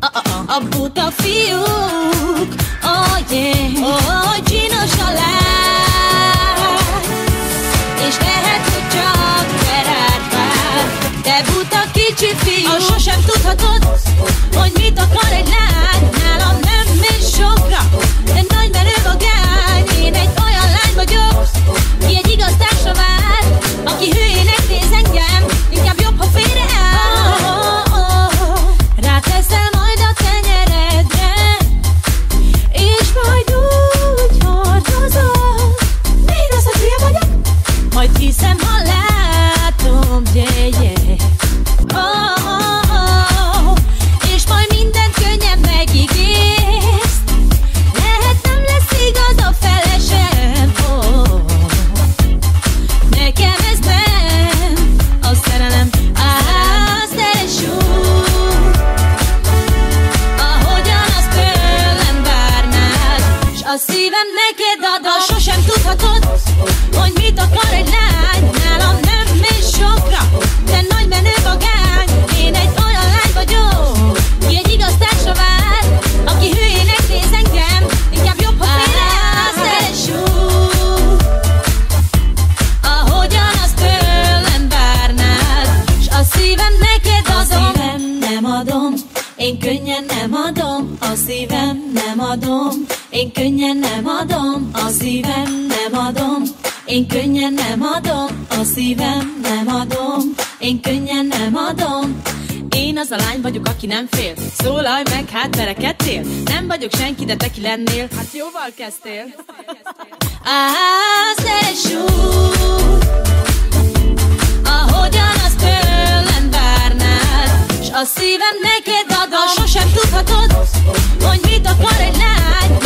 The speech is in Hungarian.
a, a, buta fiúk, oh yeah, oh, csinos a lány, és lehet, hogy csak vár, de buta kicsi fiú, oh, sosem tudhatod, majd hiszem, ha látom, yeah, yeah. Oh, oh, oh. És majd mindent könnyen megígérsz Lehet nem a felesem oh. Nekem ez nem a a szívem neked adom Sosem tudhatod, könnyen nem adom, a szívem nem adom, én könnyen nem adom, a szívem nem adom, én könnyen nem adom, a szívem nem adom, én könnyen nem adom. Én az a lány vagyok, aki nem fél. Szólalj meg, hát verekedtél. Nem vagyok senki, de te ki lennél. Hát jóval kezdtél. Á, A szívem neked adom, sosem tudhatod, hogy mit akar egy lány.